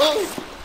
Oh!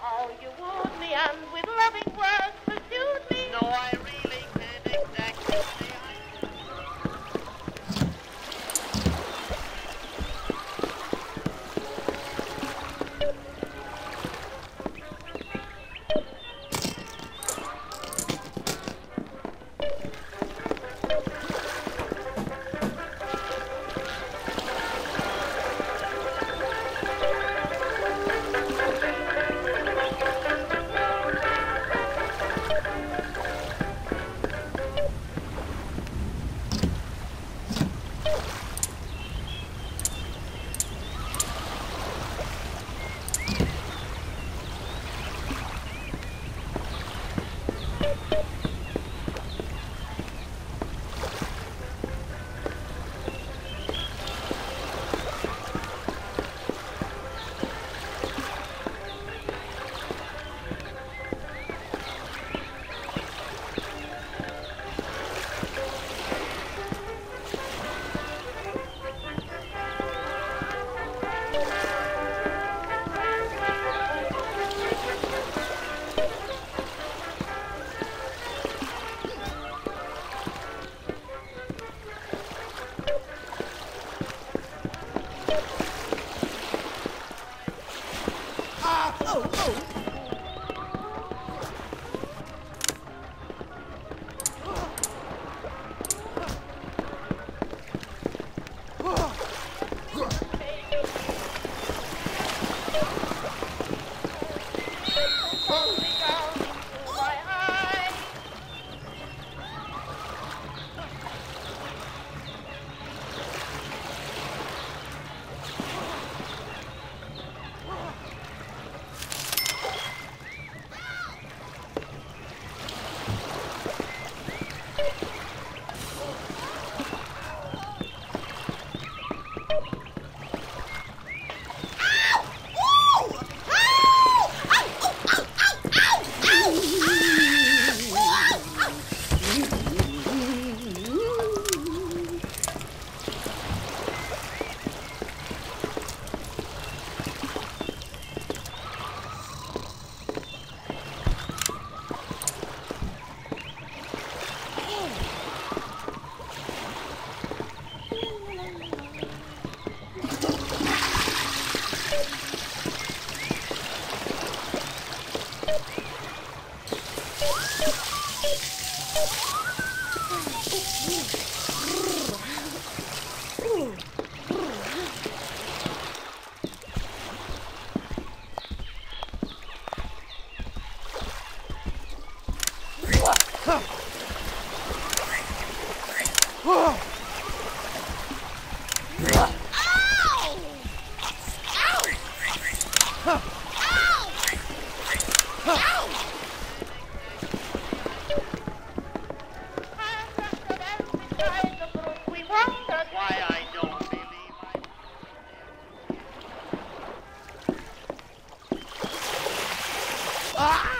How you wooed me and with Ah!